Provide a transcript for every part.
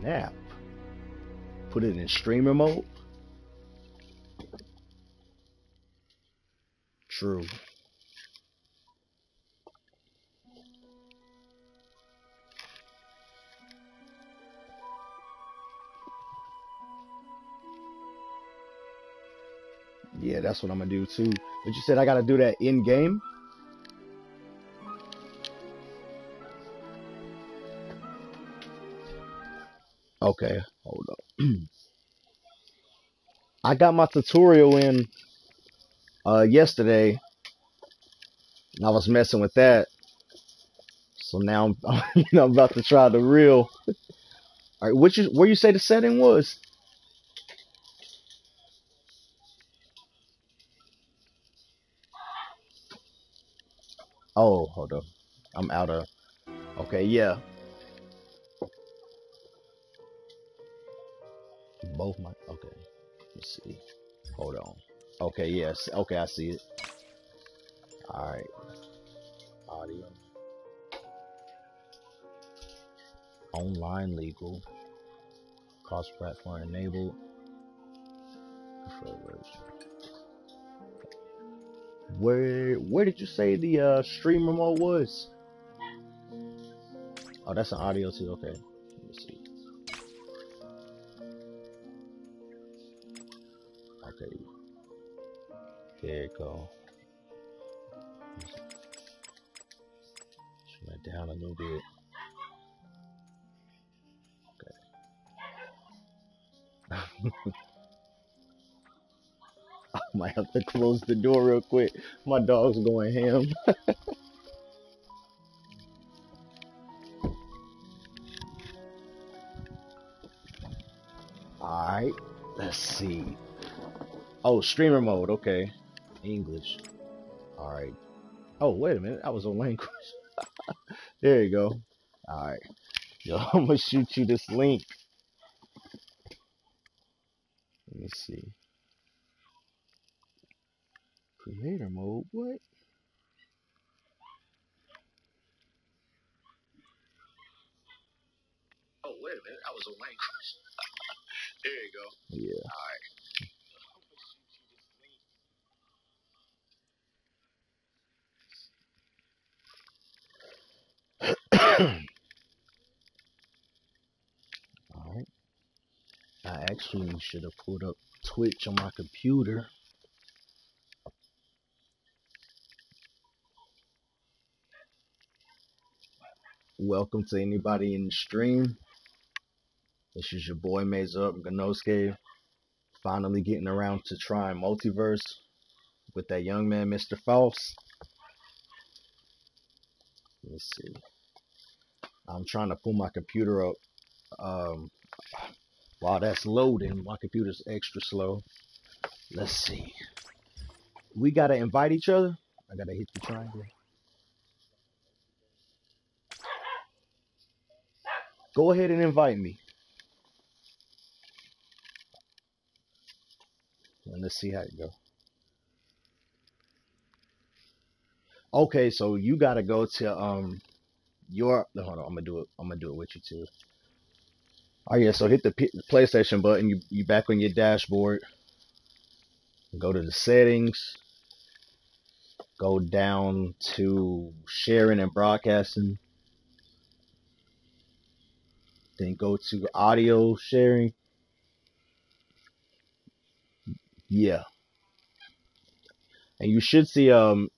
Snap. Put it in streamer mode. True. Yeah, that's what I'm gonna do too. But you said I gotta do that in game? Okay, hold up. I got my tutorial in uh yesterday and I was messing with that. So now I'm I'm about to try the real. Alright, what you where you say the setting was? Oh, hold up. I'm out of okay, yeah. Both my okay. Let's see. Hold on. Okay, yes. Okay, I see it. Alright. Audio. Online legal. Cross platform enabled. Where where did you say the uh streamer mode was? Oh that's an audio too, okay. There you go. Turn that down a little bit. Okay. I might have to close the door real quick. My dog's going ham. Alright, let's see. Oh, streamer mode, okay. English. Alright. Oh, wait a minute. I was on language. there you go. Alright. Yo, I'm gonna shoot you this link. Let me see. Creator mode, what? Oh, wait a minute. I was on language. there you go. Yeah. Alright. Alright. I actually should have pulled up Twitch on my computer. Welcome to anybody in the stream. This is your boy Mazer Up Gennosuke. Finally getting around to trying multiverse with that young man, Mr. False. Let's see. I'm trying to pull my computer up. Um, while that's loading, my computer's extra slow. Let's see. We gotta invite each other. I gotta hit the triangle. Go ahead and invite me. And let's see how it go. Okay, so you gotta go to um your hold on, I'm gonna do it. I'm gonna do it with you too. Oh yeah, so hit the P- PlayStation button. You you back on your dashboard. Go to the settings. Go down to sharing and broadcasting. Then go to audio sharing. Yeah, and you should see um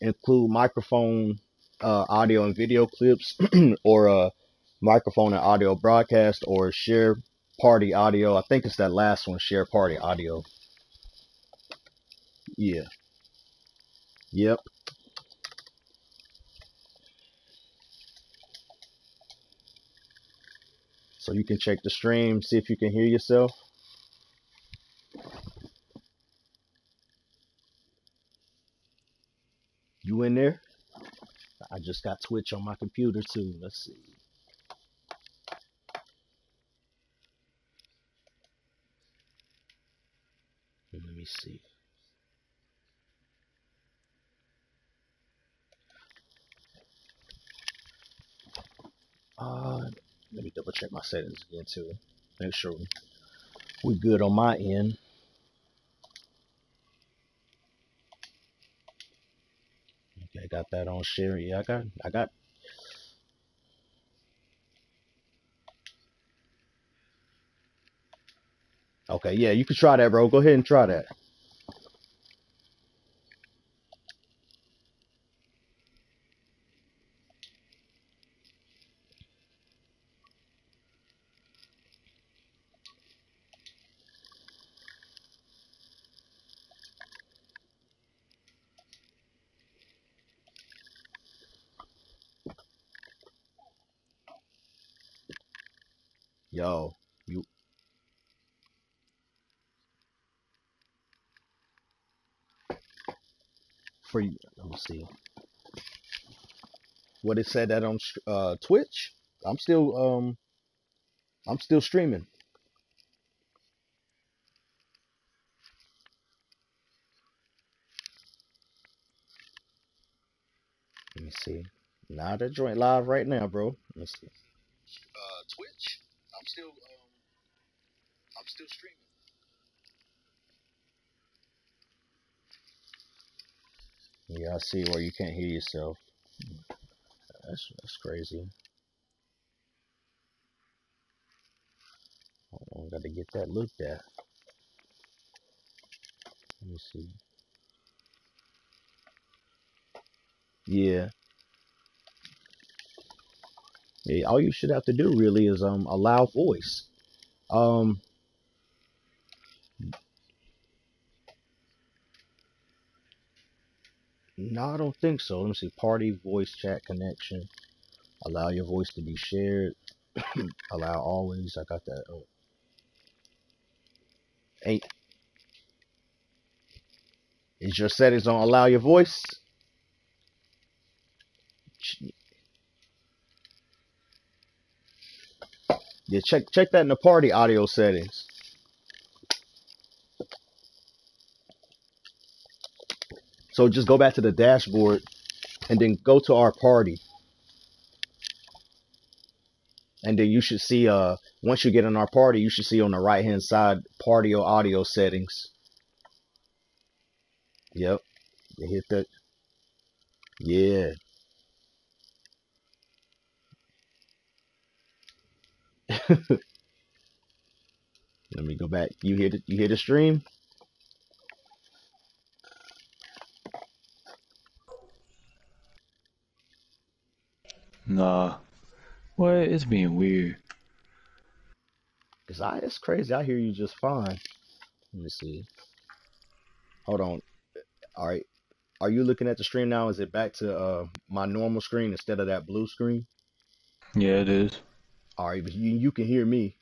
include microphone, uh, audio and video clips, or a microphone and audio broadcast, or share party audio. I think it's that last one, share party audio. Yeah. Yep. So you can check the stream, see if you can hear yourself. You in there? I just got Twitch on my computer too. Let's see. Let me see. Uh, Let me double check my settings again too. Make sure we're good on my end. Okay, got that on Sherry. I got I got Okay, yeah, you can try that, bro. Go ahead and try that. Yo, you for you. Let me see what it said that on uh Twitch. I'm still um I'm still streaming. Let me see. Now that joint live right now, bro. Let me see. Uh, Twitch. I'm still um I'm still streaming. Yeah, I see where you can't hear yourself. That's that's crazy. Hold on, gotta get that looked at. Let me see. Yeah. Yeah, all you should have to do really is um allow voice. Um no, I don't think so. Let me see. Party voice chat connection. Allow your voice to be shared. Allow always. I got that. Oh, ain't is your settings on allow your voice? Yeah, check check that in the party audio settings. So just go back to the dashboard and then go to our party, and then you should see uh once you get in our party, you should see on the right hand side party or audio settings. Yep, you hit that. Yeah. Let me go back. You hear the you hear the stream? Nah. What? It's being weird. Cause I it's crazy. I hear you just fine. Let me see. Hold on. All right. Are you looking at the stream now? Is it back to uh my normal screen instead of that blue screen? Yeah, it is. All right, but you you can hear me.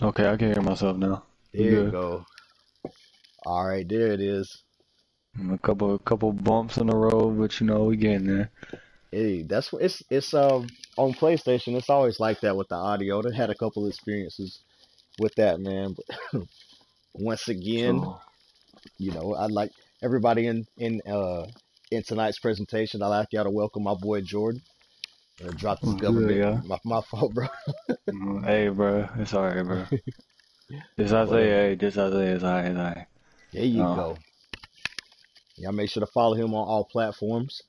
Okay, I can hear myself now. There you go. All right, there it is. A couple, a couple bumps in the road, but you know we getting there. Hey, that's what it's it's um on PlayStation. It's always like that with the audio. They had a couple experiences with that, man. But once again, So, you know, I'd like everybody in in uh in tonight's presentation. I'd like y'all to welcome my boy Jordan. Uh, drop this what's government. yeah? My my fault, bro. Mm, Hey, bro, it's alright, bro. Uh, Izeiah, hey, this Izeiah is alright, it's alright. there you Oh, go. Y'all make sure to follow him on all platforms.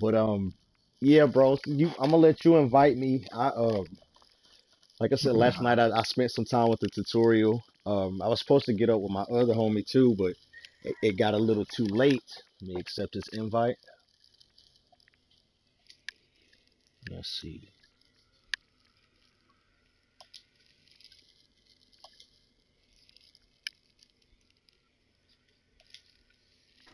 But um, yeah, bro, you, I'm gonna let you invite me. I um, like I said last night, I, I spent some time with the tutorial. Um, I was supposed to get up with my other homie too, but it, it got a little too late. Let me accept his invite. Let's see.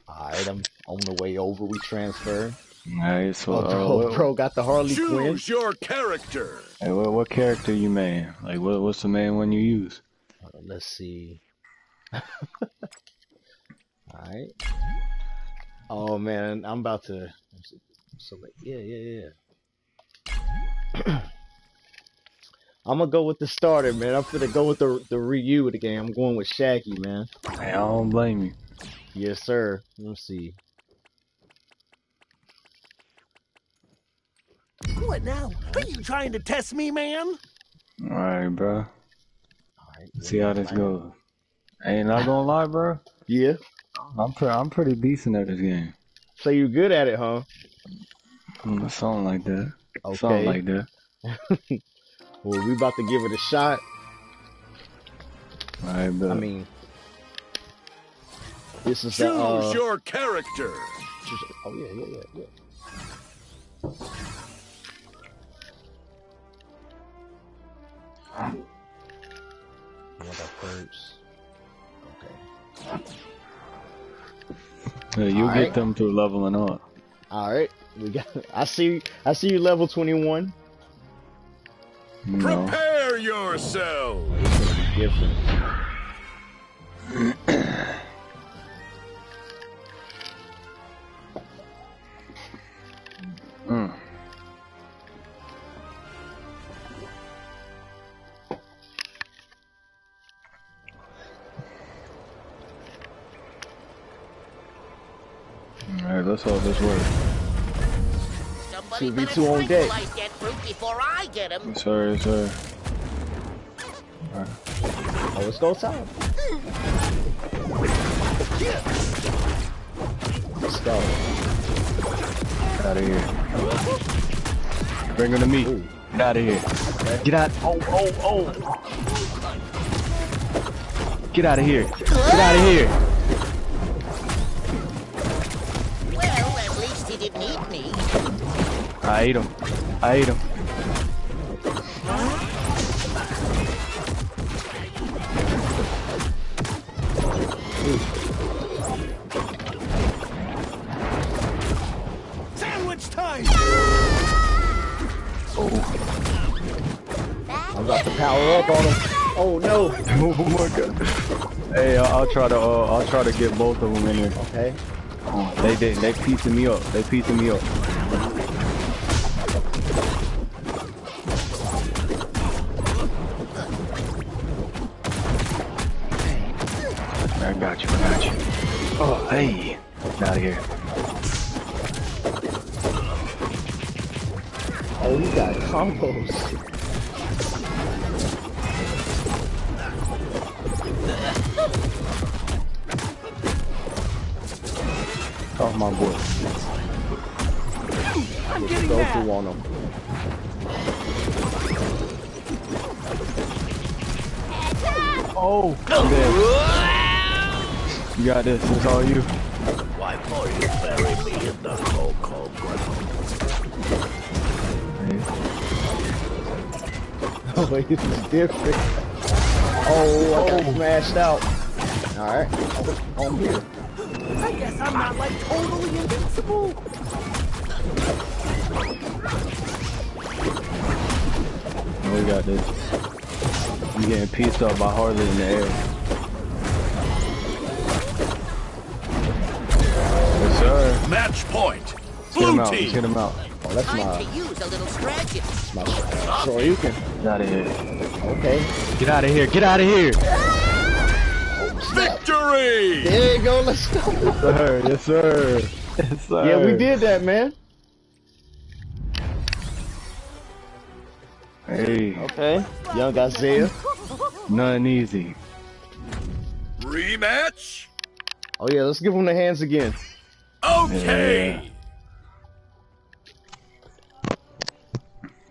All right, I'm on the way over. We transfer. Nice. So, Oh, bro, what, bro, got the Harley Quinn. Choose your character. hey, what, what character you main? Like, what, what's the main one you use? Uh, let's see. All right. Oh man, I'm about to select. Yeah, yeah, yeah. I'm gonna go with the starter, man. I'm gonna go with the the Ryu of the game. I'm going with Shaggy, man. Hey, I don't blame you. Yes, sir. Let me see. What now? Are you trying to test me, man? Alright, bro. All right. See how this goes. Hey, not gonna lie, bro. Yeah. I'm pretty, I'm pretty decent at this game. So you're good at it, huh? Mm, Something like that. Okay. Something like that. Well, we about to give it a shot. Alright, but I mean, this is Choose the. Uh, your character. Oh yeah, yeah, yeah, yeah. What about first? Okay. yeah, you alright. get them to leveling up. All right. We got. I see. I see you level twenty one. You know. Prepare yourself. Alright, let's this works. Somebody 2v2 better on deck. that fruit before I get him. Yes, sir, yes, sir. Oh, it's go time. Let's go. Get out of here. Bring him to me. Ooh. Get out of here. Get out. Oh, oh, oh. Get out of here. Get out of here. I ate him. I ate him. Sandwich time. I'm about to power up on him. Oh no. Oh my god. Hey, I'll, I'll try to. Uh, I'll try to get both of them in here. Okay. They they they piecing me up. They piecing me up. Got this. It's all you. Why more you bury me in the cocoa Oh, wait, this is different. Oh, I got smashed out. Alright. On here. I guess I'm not like totally invincible. Oh, we got this. I'm getting pieced up by Harley in the air. Match point. Get him Blue out. Let's get him out. Oh, that's Time my, to use a little scratching. my so you can. Get out of here. Okay. Get out of here. Get out of here. Victory. There you go. Let's go. Yes, sir. Yes, sir. Yes, sir. Yeah, we did that, man. Hey, Okay. Young Izeiah. nothing easy. Rematch. Oh yeah, let's give him the hands again. Okay.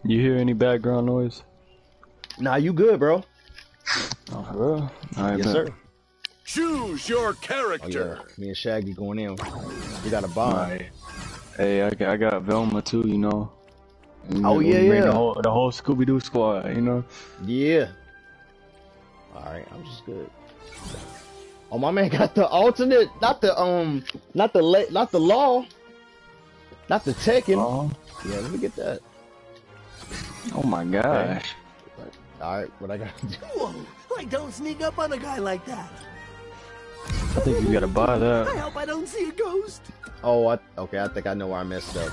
You hear any background noise? Nah, you good, bro. Oh, for real? All right, Yes, bet. sir. Choose your Oh character. yeah, me and Shaggy going in. We got a All bond. right. Hey, I, got- I got Velma too, you know. You Oh, know, yeah, yeah. The whole, the whole Scooby Doo squad, you know. Yeah. All right, I'm just good. Oh, my man got the alternate, not the um, not the la- not the law, not the Tekken. Oh, Yeah, let me get that. oh my gosh. All right, what I got to do? Whoa. I don't sneak up on a guy like that. I think you gotta buy that. I hope I don't see a ghost. Oh, I, okay, I think I know where I messed up.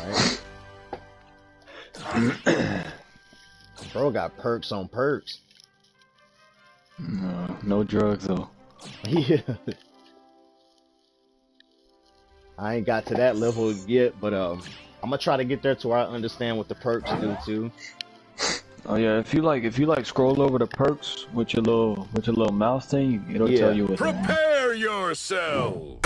All right. Bro got perks on perks. No, no drugs though. Yeah. I ain't got to that level yet, but um, I'm gonna try to get there to where I understand what the perks do too. Oh yeah, if you like, if you like, scroll over the perks with your little with your little mouse thing. It'll Yeah. tell you what. Prepare yourself.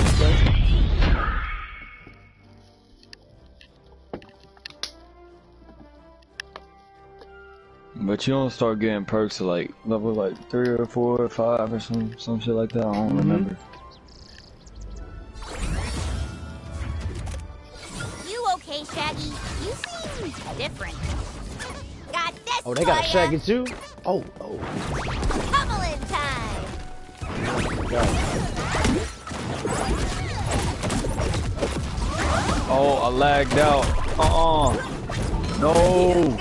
But you don't start getting perks at like level like three or four or five or some some shit like that. I don't remember. You okay, Shaggy? You seem different. Got this Oh, they got a. Shaggy too. Oh, oh. Pummeling time. Oh, I lagged out. Uh uh No,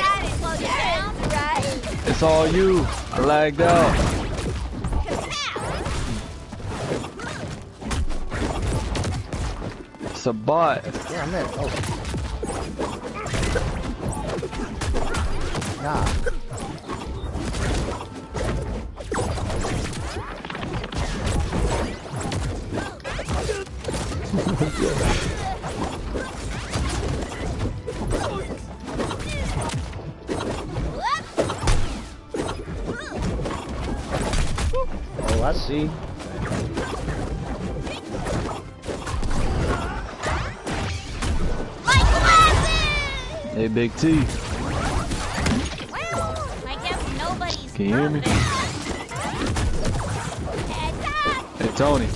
all you. I lagged out. It's a bot. Oh. Big T. Well, I guess nobody's Can you hear me? perfect. Heads up! Hey, Tony.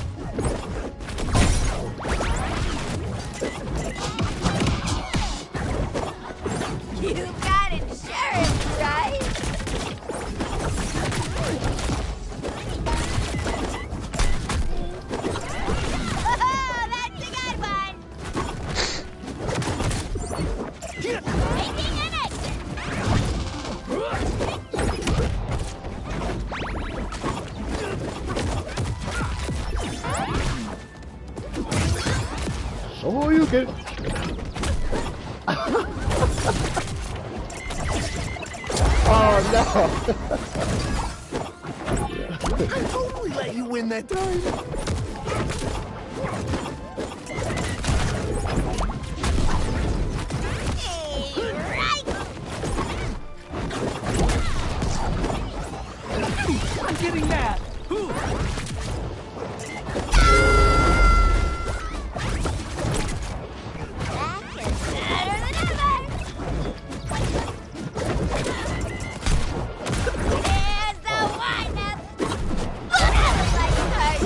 Like hurt.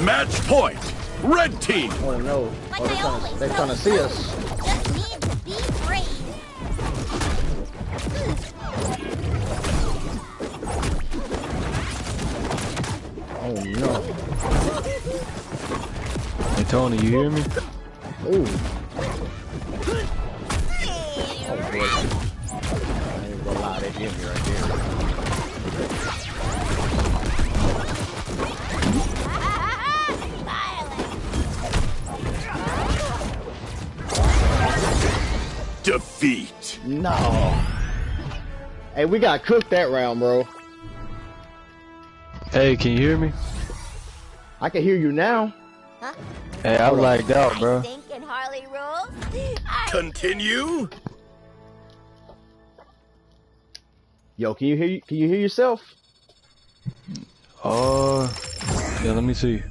Match point. Red team. Oh no! Oh, they're trying to, they're trying to see us. Hey, Tony, you hear me? Ooh! Oh boy! I ain't gonna lie, they get me right there. Defeat. No! Hey, we got cooked that round, bro. Hey, can you hear me? I can hear you now. Huh? Hey, I lagged out, bro. Harley Continue. Yo, can you hear? Can you hear yourself? Uh, yeah. Let me see.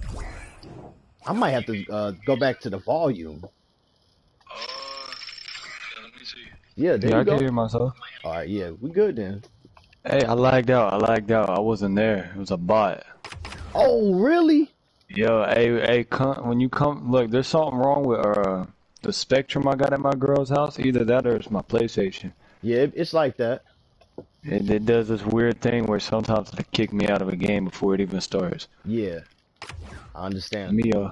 I might have to uh, go back to the volume. Uh, let me see. Yeah, there Yeah, you I go. can hear myself. All right, yeah, we good then. Hey, I lagged out. I lagged out. I wasn't there. It was a bot. Oh, really? Yo, hey, hey, come, when you come, look, there's something wrong with uh the Spectrum I got at my girl's house. Either that or it's my PlayStation. Yeah, it- it's like that. It, it does this weird thing where sometimes it kick me out of a game before it even starts. Yeah, I Let understand. me uh,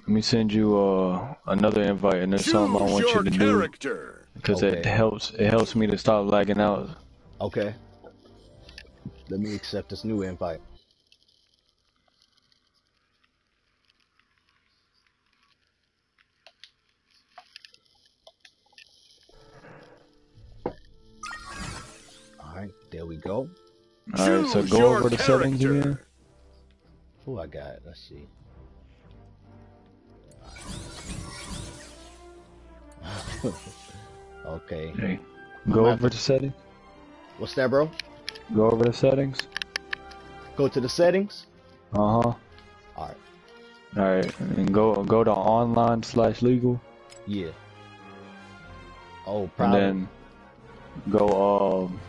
let me send you uh another invite, and there's something I Choose want you your to do character. because it helps. It helps me to stop lagging out. Okay. Let me accept this new invite. All right, there we go. All right, so go your over the settings character. again. Who I got? Let's see. Okay. Hey, go might over the settings. What's that, bro? Go over the settings. Go to the settings. Uh huh. All right. All right, and go go to online slash legal, Yeah. Oh, probably. and then go um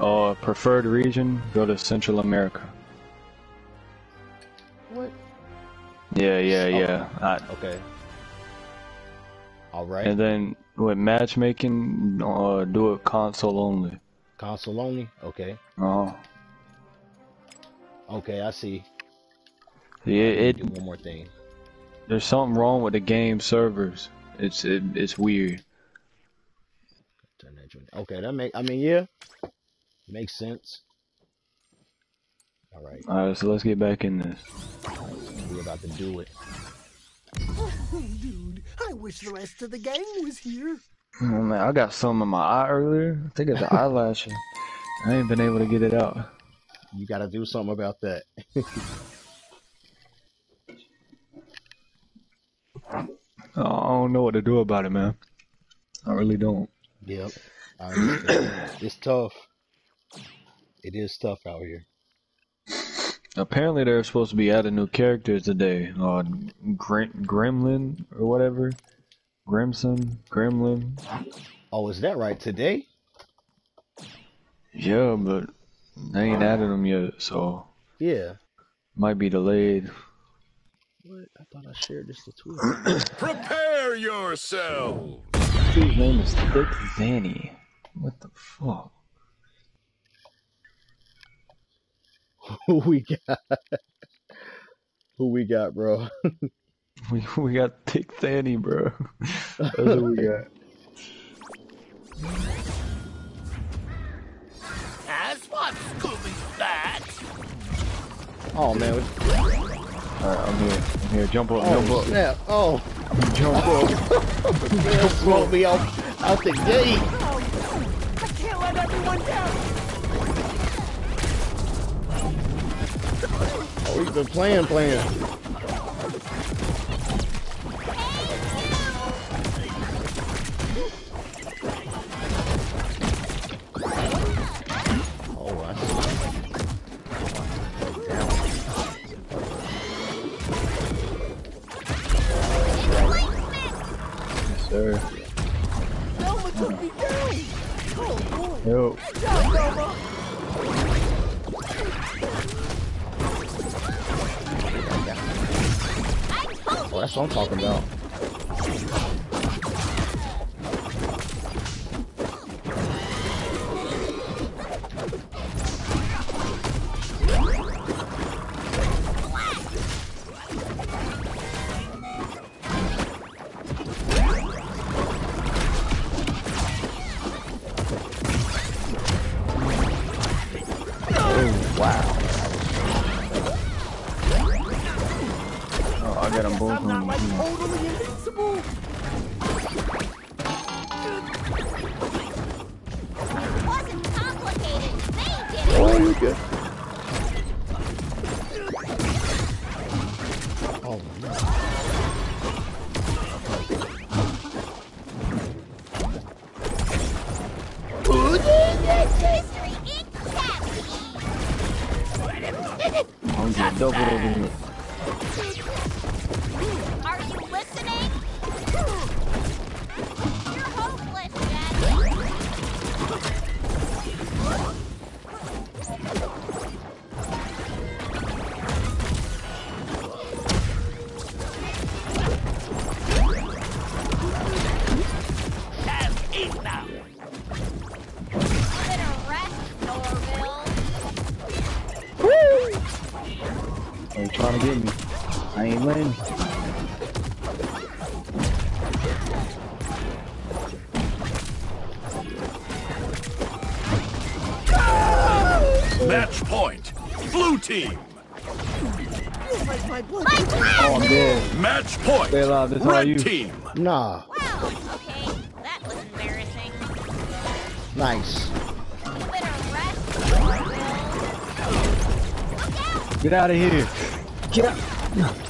uh preferred region. Go to Central America. What? Yeah, yeah, Oh. yeah. I, Okay. All right. and then with matchmaking, uh, do it console only. Console only. Okay. Uh, Okay, I see. yeah, it, do one more thing. there's something wrong with the game servers. It's it, it's weird. Turn that joint- Okay, that make. I mean, yeah, makes sense. All right, All right, so let's get back in this. we're about to do it. Oh, dude, I wish the rest of the gang was here. Oh, man, I got some in my eye earlier. I think it's the eyelash. I ain't been able to get it out. You got to do something about that. I don't know what to do about it, man. I really don't. Yep. I it's tough. It is tough out here. Apparently, they're supposed to be adding new characters today. Uh, Grim- Gremlin or whatever. Grimson, Gremlin. Oh, is that right? Today? Yeah, but they ain't added them yet, so Yeah. might be delayed. What? I thought I shared this to Twitter. Prepare yourself. His name is Thick Vanny. What the fuck? Who we got? Who we got, bro? We we got Thick Fanny, bro. That's what we got. That's what Scooby's that. Oh man. Alright, I'm here. I'm here. Jump up, jump Oh up. snap! Oh, Jump up. man, smoke me out out the gate. Oh, I can't let everyone down. He's been I ain't. Match point. Blue team. Feels like my blood. Oh, I'm dead. Match point. Stay alive, this all Red you. team. Nah, Wow, okay. That was embarrassing. nice. Bit of rest, Norville. Look out! Get out of here. Get out.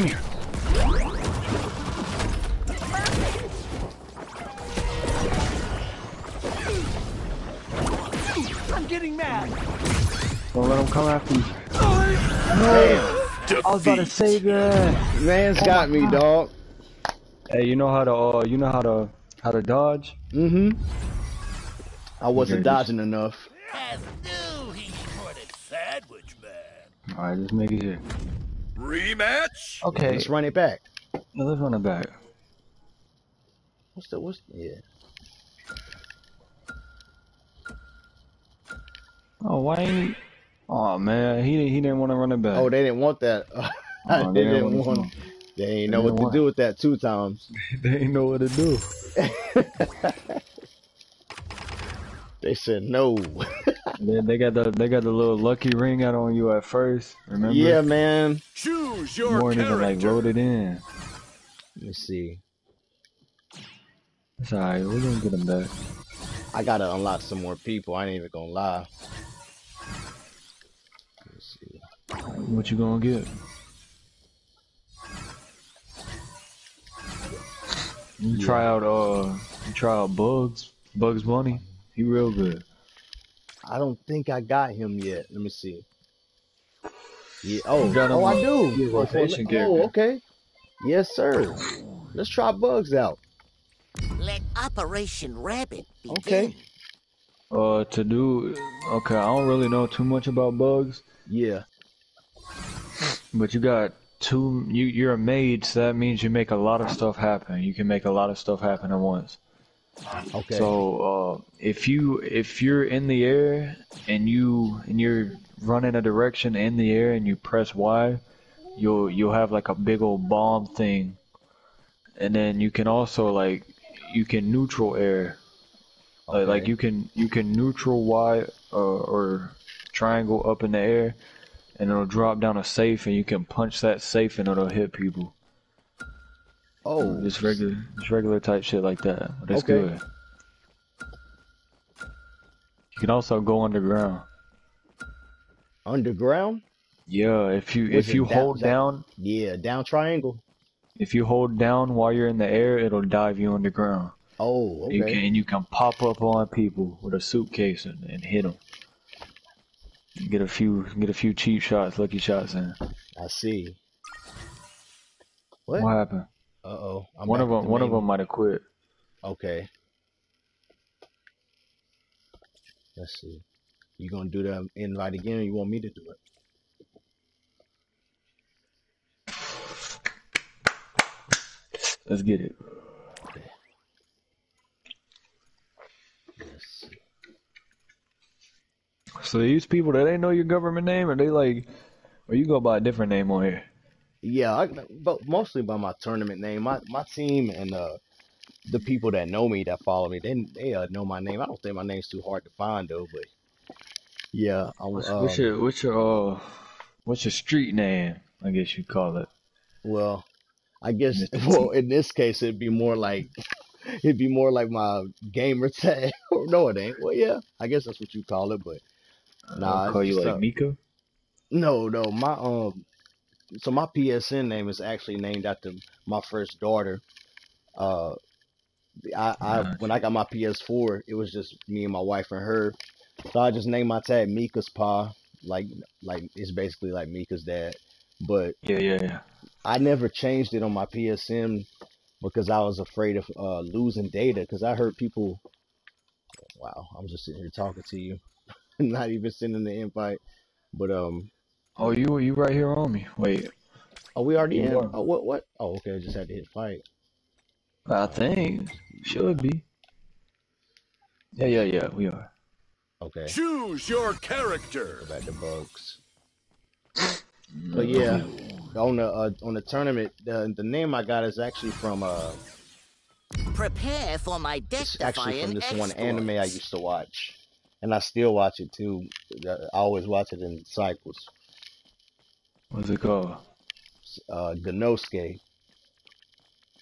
Come here. I'm getting mad. Don't let him come after you. Damn, I was about to say that. ass. man's got me, dog. Hey, you know how to uh, you know how to how to dodge? Mm-hmm. I wasn't Okay, just- dodging enough. I knew he sandwich man. All right, just make it here. Rematch? Okay, Let's run it back. now let's run it back. What's the what's yeah? Oh, why ain't? Oh man, he he didn't want to run it back. Oh, they didn't want that. Oh, they they didn't didn't want. want They ain't They know what to do with that two times. they didn't know what to do. They said no. They, they got the they got the little lucky ring out on you at first. Remember? yeah, man. Choose You your weren't even like character. loaded in. Let me see. It's alright. We're gonna get him back. I gotta unlock some more people. I ain't even gonna lie. Let's see. What you gonna get? You Yeah. try out uh, you try out Bugs, Bugs Bunny. He real good. I don't think I got him yet. Let me see. Yeah. Oh, You got oh, I do. He oh, okay. Yes, sir. Let's try bugs out. Let Operation Rabbit begin. Okay. Uh, to do okay. I don't really know too much about Bugs, Yeah. but you got two. You you're a mage, so that means you make a lot of stuff happen. You can make a lot of stuff happen at once. Okay. So uh, if you if you're in the air and you and you're running a direction in the air and you press Y, you'll you'll have like a big old bomb thing, and then you can also like you can neutral air, like, like you can you can neutral Y uh, or triangle up in the air, and it'll drop down a safe and you can punch that safe and it'll hit people. Oh, Just regular, just regular type shit like that. That's Okay. good. You can also go underground. underground. Yeah, if you Was if you down- hold that- down, Yeah, down triangle. if you hold down while you're in the air, it'll dive you underground. Oh, okay. You can and you can pop up on people with a suitcase and, and hit them. Get a few get a few cheap shots, lucky shots in. I see. What? What happened? Uh oh. one of them one of them might have quit. Okay. Let's see. You gonna do the invite again, or you want me to do it? Let's get it. Let's see. So these people that they know your government name, or they like, or you go by a different name on here. Yeah, I, but mostly by my tournament name. My my team and uh the people that know me that follow me, they they uh, know my name. I don't think my name's too hard to find though, but yeah, I'm What's, um, what's your what's your uh, what's your street name? I guess you call it. well, I guess well in this case it'd be more like it'd be more like my gamer tag. no, it ain't. Well, yeah, I guess that's what you call it, but Nah, I'll call you like Mika. No, no, my um, so my PSN name is actually named after my first daughter. Uh, I, I Nice. when I got my PS4, it was just me and my wife and her. So I just named my tag Mika's Pa, like like it's basically like Mika's dad. But Yeah, yeah, yeah. I never changed it on my PSN because I was afraid of uh losing data. Because I heard people. Wow, I'm just sitting here talking to you, not even sending the invite. But um, Oh, you you right here on me. Wait, Oh, we already in. Oh, what? What? Oh, okay. I just had to hit fight. I think should be. Yeah, yeah, yeah. We are. Okay. Choose your character. Go back to bugs. But yeah, on the uh, on the tournament, the the name I got is actually from uh, Prepare for my it's actually death-defying from this one anime I used to watch, and I still watch it too. I always watch it in cycles. What's it called? Uh, Gennosuke.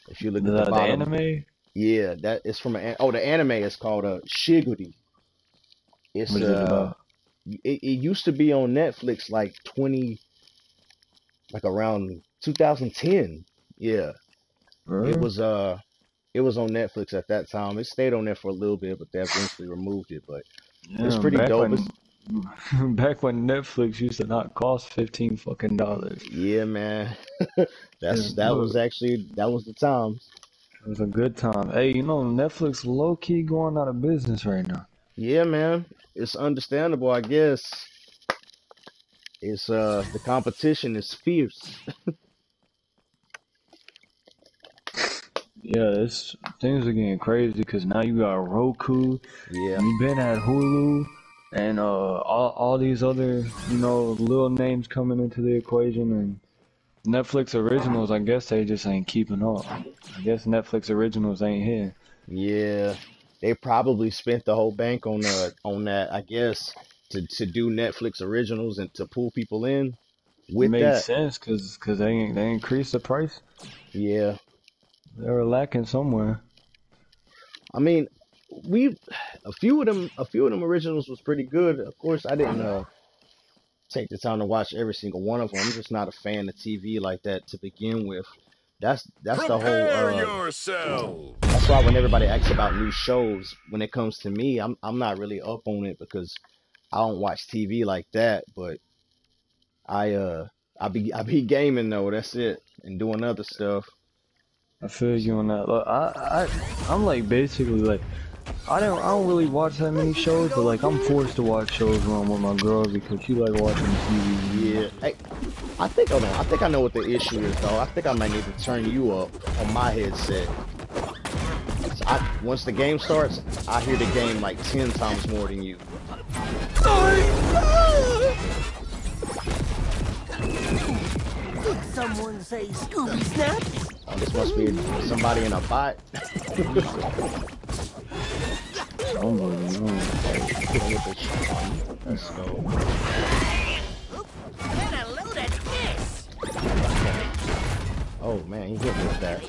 If you look The, at the the bottom, anime? yeah, that is from an. Oh, the anime is called uh, Shigurui. It's What is it uh, about? it, it used to be on Netflix like 20 like around 2010. Yeah, Really? it was uh, it was on Netflix at that time. It stayed on there for a little bit, but they eventually removed it. But it's pretty dope. when back when Netflix used to not cost fifteen fucking dollars. yeah, man. That's that was actually that was the time. it was a good time. Hey, you know Netflix low key going out of business right now. Yeah, man. It's understandable, I guess. It's uh the competition is fierce. Yeah, it's things are getting crazy because now you got Roku, Yeah. you've been at Hulu, and uh all all these other you know little names coming into the equation and Netflix originals. I guess they just ain't keeping up. I guess Netflix originals ain't here. Yeah. They probably spent the whole bank on uh on that, I guess, to to do Netflix originals and to pull people in It with made that. sense because cause they they increased the price. Yeah. They were lacking somewhere. I mean, we a few of them a few of them originals was pretty good. Of course, I didn't uh take the time to watch every single one of them. I'm just not a fan of TV like that to begin with. That's that's the whole Prepare uh yourself. that's why when everybody asks about new shows, when it comes to me, I'm I'm not really up on it because I don't watch TV like that, but I uh I be I be gaming though, that's it. And doing other stuff. I feel you on that. Look, I I I'm like basically like I don't I don't really watch that many shows, but like I'm forced to watch shows when I'm with my girl because she like watching TV. Yeah. Hey, I think hold on, I think I know what the issue is though. I think I might need to turn you up on my headset. I, once the game starts, I hear the game like ten times more than you. Did someone say Scooby Snacks? Oh, this must be somebody in a bot. Knows. Let's go. Oh man, he hit me with that.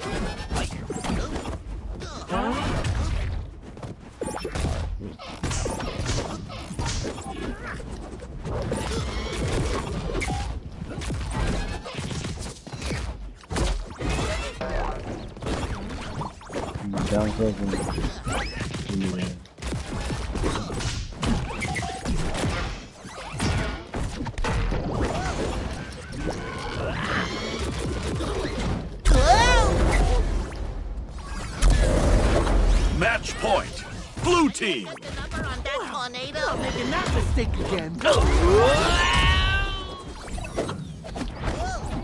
Down close and yeah. Point. Blue team. The number on that tornado. Making that mistake again.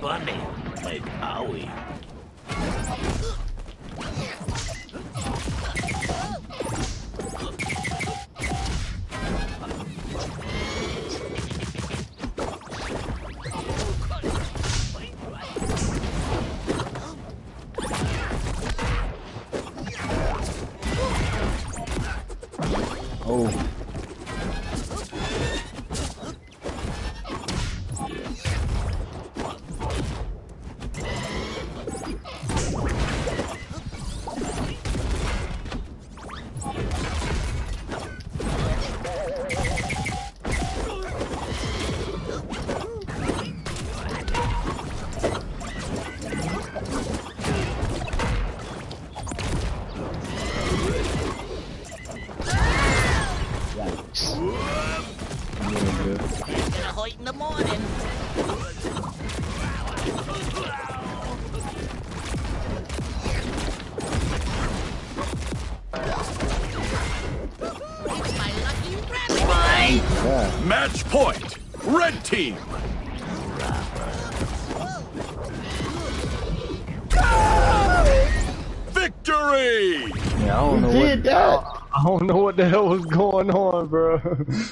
Bunny, like Howie.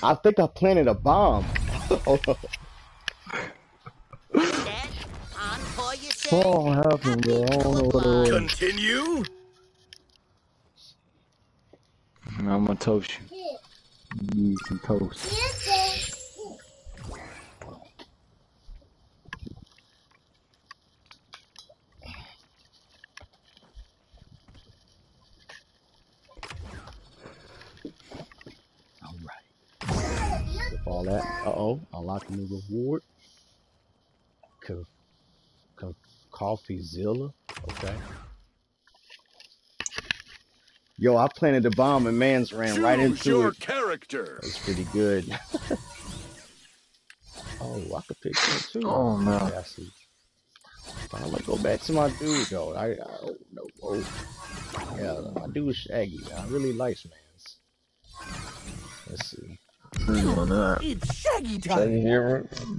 I think I planted a bomb. Hold on. Dad, encore you say? What oh, happened, bro? I don't know what it was. Continue. I'm gonna toast you. Need some toast. All that. Uh oh. Unlock the reward. Cool. Co- Coffeezilla. Okay. Yo, I planted the bomb and man's ran right Choose into your it. character. It's pretty good. oh, I could pick that too. Oh no. Okay, I see. I'm gonna go back to my dude though. I, I oh, no, oh, yeah, my dude Shaggy. I really like man's. Let's see. On that. It's Shaggy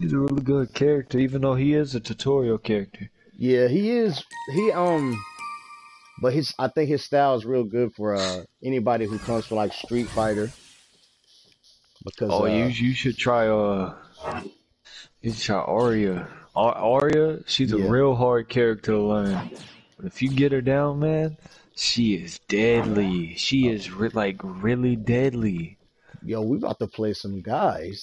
He's a really good character, even though he is a tutorial character. Yeah, he is. He um, but his I think his style is real good for uh anybody who comes from like Street Fighter because Oh, uh, you you should try uh, you should try Arya. Ar- Arya, she's a real hard character to learn, but if you get her down, man, she is deadly. She is re- like really deadly. Yo, we about to play some guys.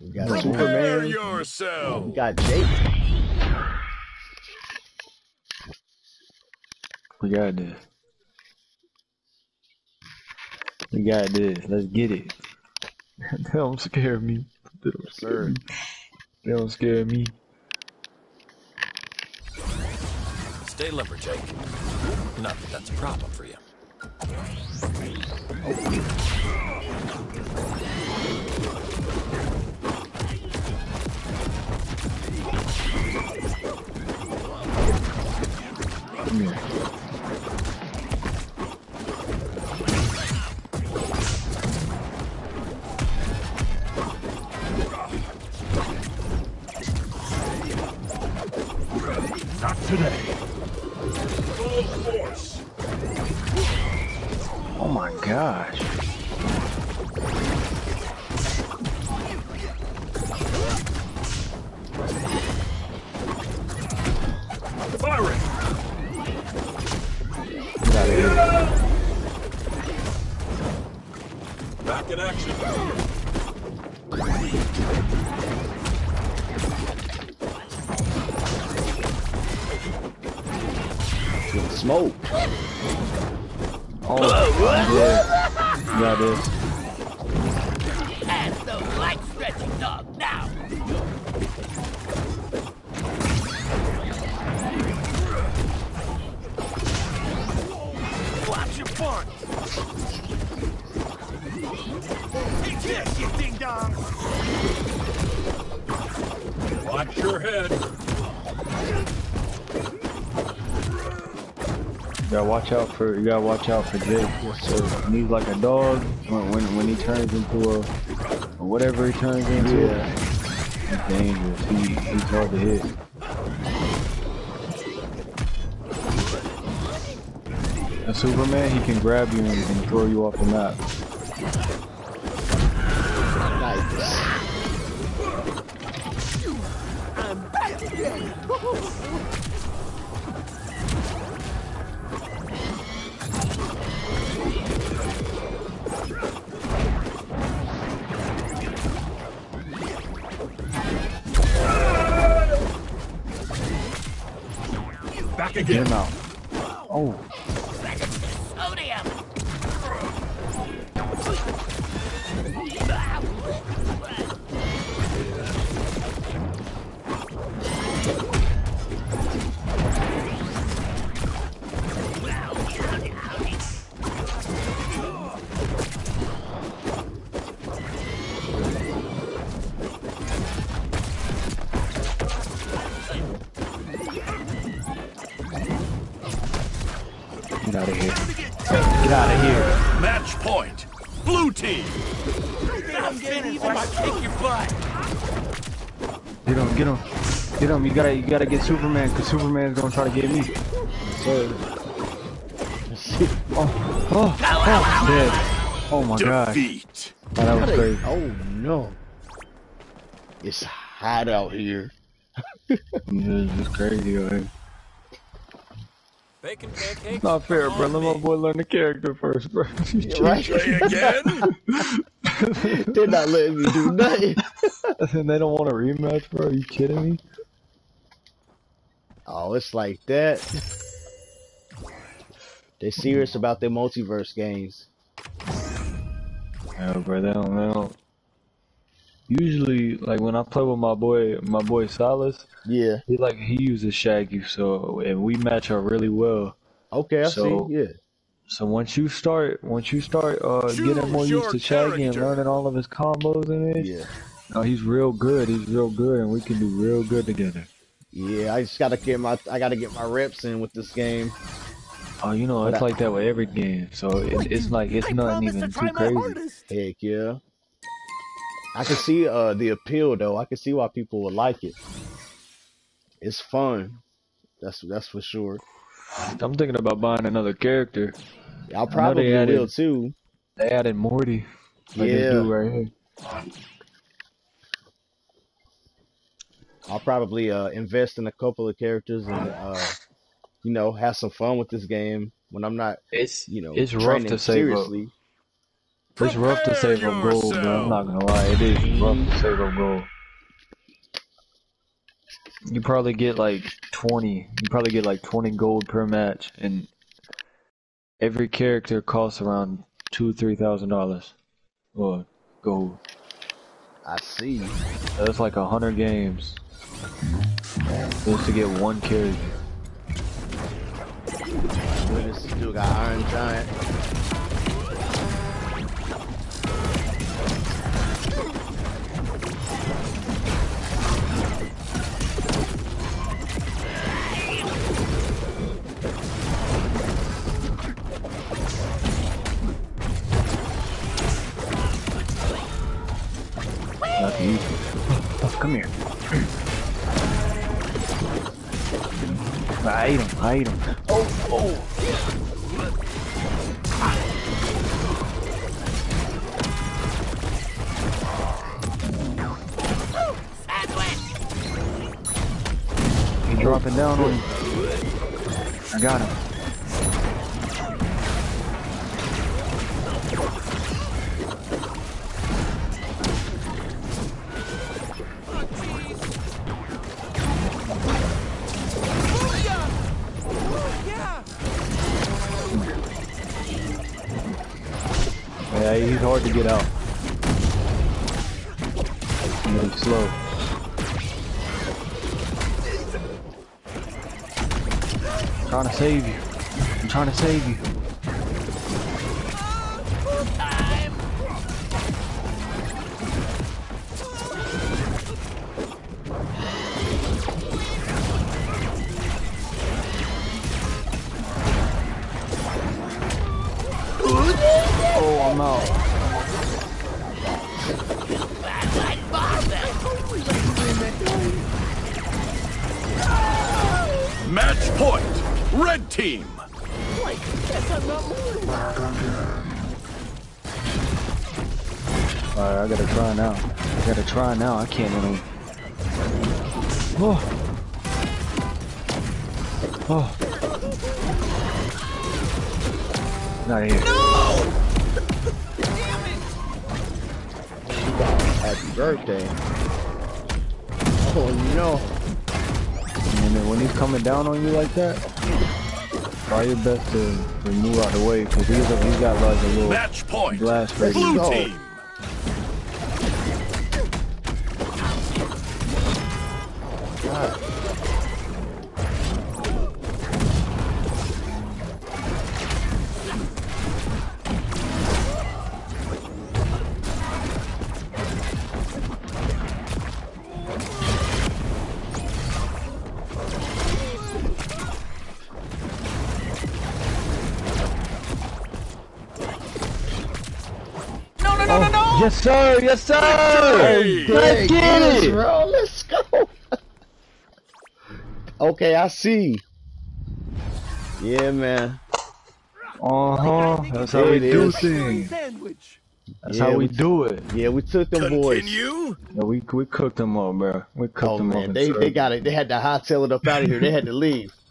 We got Prepare Prepare Superman. yourself. We got Jake. We got this. We got this. Let's get it. they don't scare me. They don't scare me. They don't scare me. Stay limber, Jake. Not that that's a problem for you. Oh. Come here. Watch out for you gotta watch out for Jake. So he's like a dog, when when, when he turns into a or whatever he turns into, Yeah. he's dangerous. He he's hard to hit. A Superman, he can grab you and, and throw you off the map. Gotta you gotta get Superman because Superman's gonna try to get me. So, Oh, oh, oh, dead. Oh my gosh. Defeat. Oh, that was crazy. oh no. It's hot out here. Yeah, It's crazy. out here. Bacon pancakes? It's not fair, bro. Let my me. boy learn the character first, bro. Right? Say again. They're not letting me do nothing. and they don't want a rematch, bro. Are you kidding me? Oh, it's like that. They serious about their multiverse games. No, bro. They don't. They don't. usually like when I play with my boy, my boy Silas, Yeah. he like he uses Shaggy, so and we match up really well. Okay, I So- see. Yeah. So once you start, once you start uh, getting more used to your Shaggy and learning all of his combos and it, Yeah. no, he's real good. He's real good, and we can do real good together. Yeah. I just gotta get my I gotta get my reps in with this game. Oh, you know, it's I- like that with every game. So it, it's like it's I nothing even to too crazy. hardest. Heck yeah. I can see uh the appeal though. I can see why people would like it. It's fun. That's that's for sure. I'm thinking about buying another character. I know probably they added- will too. They added Morty. Like this Yeah. dude right here. I'll probably uh invest in a couple of characters and uh you know have some fun with this game when I'm not It's you know it's rough to save up. seriously. It's rough to save up gold, bro. I'm not gonna lie, it is rough to save up gold. You probably get like 20. You probably get like 20 gold per match, and every character costs around two, three thousand dollars. Well, gold. I see. That's like a hundred games just to get one character. Goodness, this dude got Iron Giant. Not easy. Come here. I ate him. I ate him. He dropping down on you. I got him. Get out. He's slow. I'm trying to save you. I'm trying to save you. That, try your best to, to move out the way because he's, he's got like a little Match point. blast radius. Blue team. Yes, sir. Yes, sir. Hey. Let's get Yes, it. bro. Let's go. okay, I see. Yeah, man. Uh huh. That's how we do is. things. That's Yeah, how we we- do it. Yeah, we took them boys. Continue. Yeah, we we cooked them up, bro. We cooked Oh them up. man, and they they got it. They had to hightail it up out of here. They had to leave.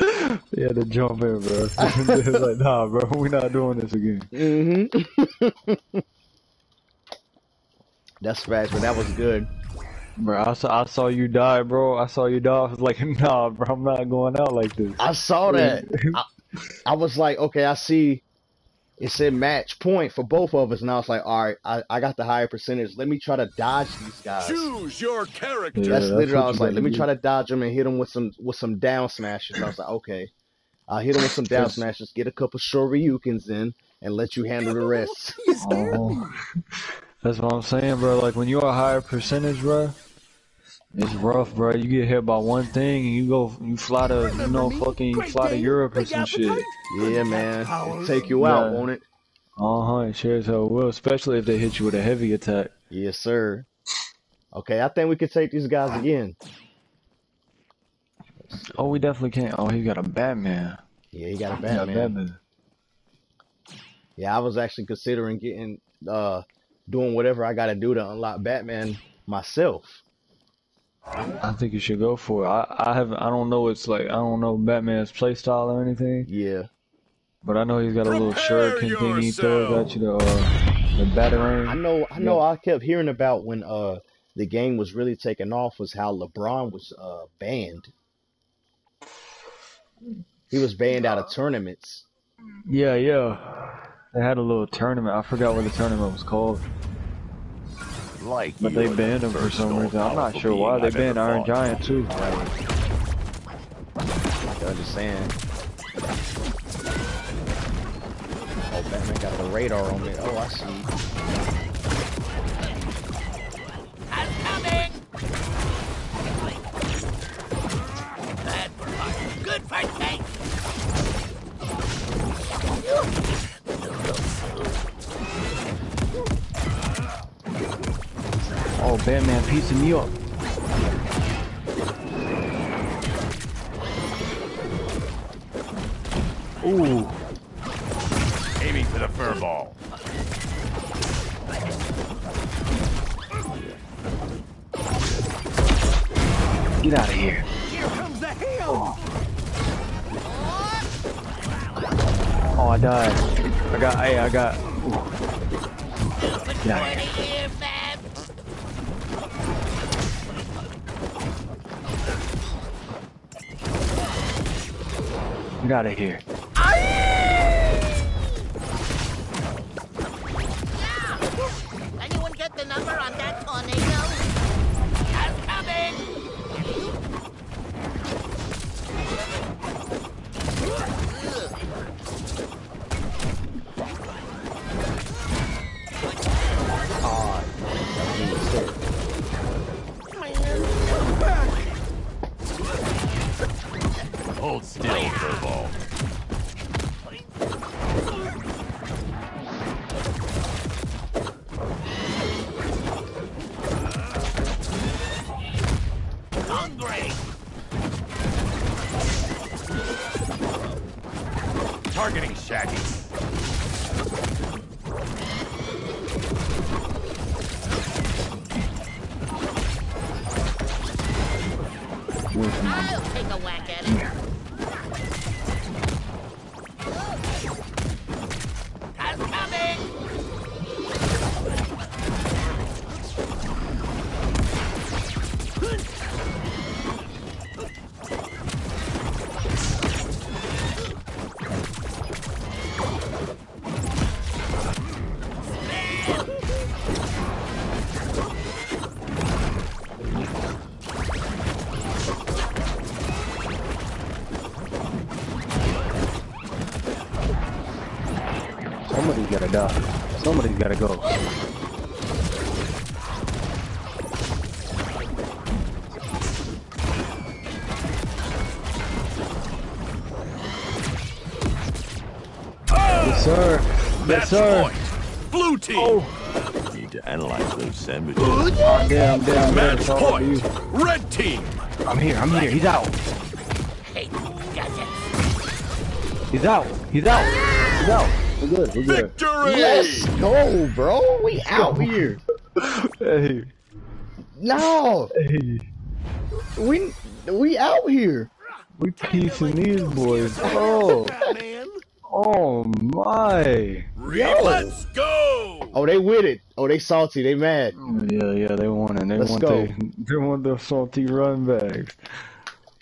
They had to jump in, bro. they was like, nah, bro, we're not doing this again. hmm That's facts, but that was good. Bro, I saw, I saw you die, bro. I saw you die. I was like, nah, bro, I'm not going out like this. I saw that. I, I was like, okay, I see. it said match point for both of us, and I was like, all right, I, I got the higher percentage. Let me try to dodge these guys. Choose your character. Yeah, That's that's literally. I was like, let me do. try to dodge them and hit them with some with some down smashes. I was like, okay, I'll hit them with some down That's- smashes, get a couple Shoryukens in, and let you handle the rest. Oh, that's what I'm saying, bro. Like when you're a higher percentage, bro, it's rough, bro. You get hit by one thing and you go, you fly to, you know, fucking Great fly to Europe or some shit. Yeah, man, It'll take you out, Yeah. won't it? Uh huh. It sure as hell will, especially if they hit you with a heavy attack. Yes, sir. Okay, I think we could take these guys again. Oh, we definitely can't. Oh, he got a Batman. Yeah, he got a He got Batman. Yeah, I was actually considering getting uh doing whatever I got to do to unlock Batman myself. I think you should go for it. I, I haven't. I don't know. It's like I don't know Batman's playstyle or anything, Yeah. but I know he's got a little Prepare shuriken thing he throws at you. The uh, the I know I know I kept hearing about when uh the game was really taking off was how LeBron was uh banned. He was banned out of tournaments. Yeah, yeah. They had a little tournament. I forgot what the tournament was called, Like but they banned him for some reason. I'm not sure why. They I've banned Iron. Giant too. I'm just saying. Oh, Batman got the radar on me. Oh, I see. Batman piecing me up. Ooh, gotta die. Somebody's gotta go. Yes, sir. Yes, Match sir. point. Blue team. Oh, Need to analyze those sandwiches. I'm dead. I'm dead. I'm dead. Match It's all over you. point. Red team. I'm here. I'm here. He's out. Hey, gotcha! He's out. He's out. He's out. Good. We're good. Victory. Let's go, bro. We out here. Hey. No, Hey. we we out here. We piecing these boys. Oh. Oh my. Yo. Let's go. Oh, they with it. Oh, they salty. They mad. Yeah, yeah, they want it. They Let's want go. They, they want the salty run bags.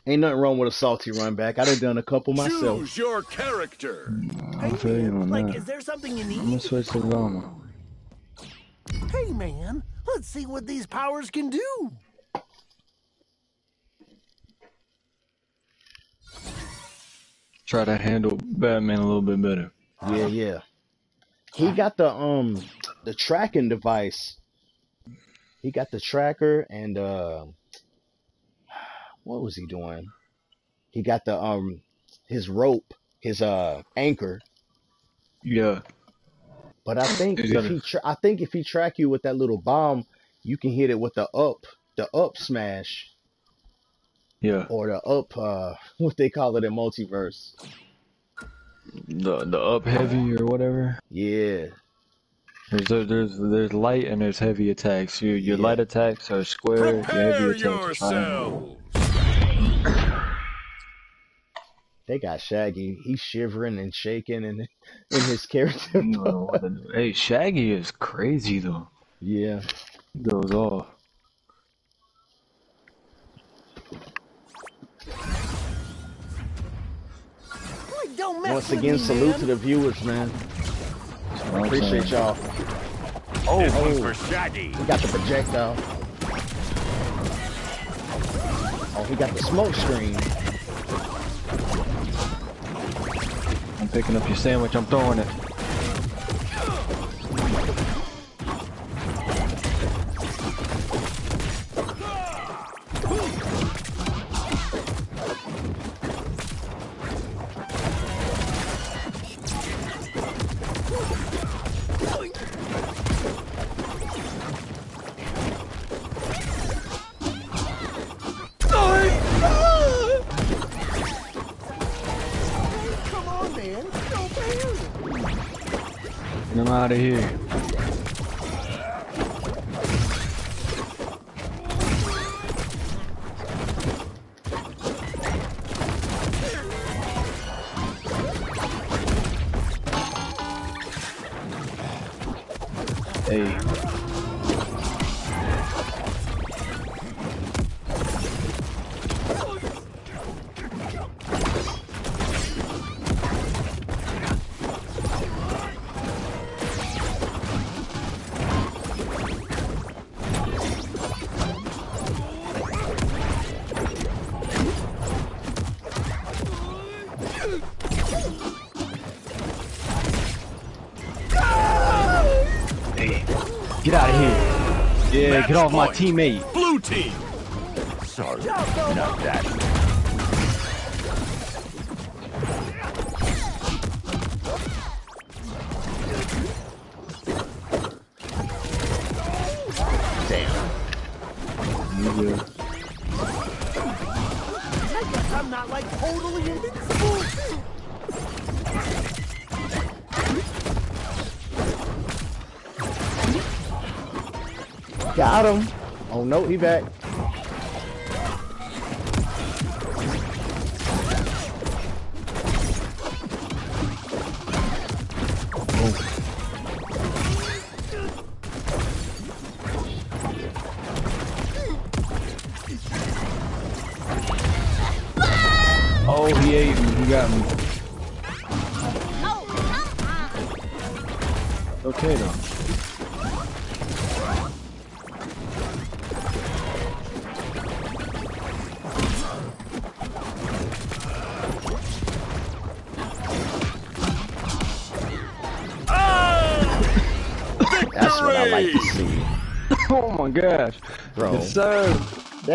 Ain't nothing wrong with a salty run back. I done done a couple myself. Choose your character. I feel you on Like, that. is there something you need? I'm gonna switch to Llama. Hey, man, let's see what these powers can do. Try to handle Batman a little bit better. Yeah, yeah. He got the um the tracking device. He got the tracker and uh what was he doing? He got the um his rope, his uh anchor. Yeah. But I think if he tra- I think if he track you with that little bomb, you can hit it with the up the up smash Yeah. or the up uh what they call it in multiverse. The the up heavy or whatever. Yeah. There's there's there's light and there's heavy attacks. Your your Yeah. light attacks are square. Your Prepare heavy attacks are triangle. They got Shaggy. He's shivering and shaking in in his character. You know what to do. Hey, Shaggy is crazy though. yeah. He goes off. Don't Once again, me, salute man. to the viewers, man. I'm Appreciate y'all. Oh, this oh. one's for Shaggy. He got the projectile. Oh, he got the smoke screen. Picking up your sandwich. I'm throwing it. Out of here. Get off my point. teammate. Blue team. Sorry, not that. Damn. You good. I guess I'm not like totally invincible. Got him. Oh no, he back.